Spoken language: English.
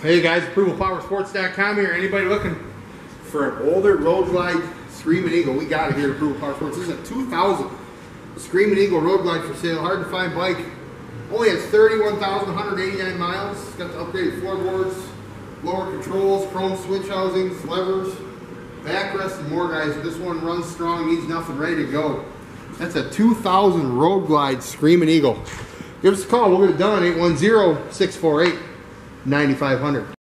Hey guys, ApprovalPowerSports.com here. Anybody looking for an older Road Glide Screaming Eagle? We got it here at Approval Power Sports. This is a 2000 Screaming Eagle Road Glide for sale. Hard to find bike. Only has 31,189 miles. It's got the upgraded floorboards, lower controls, chrome switch housings, levers, backrest, and more guys. This one runs strong, needs nothing, ready to go. That's a 2000 Road Glide Screaming Eagle. Give us a call. We'll get it done. 810 648 9500.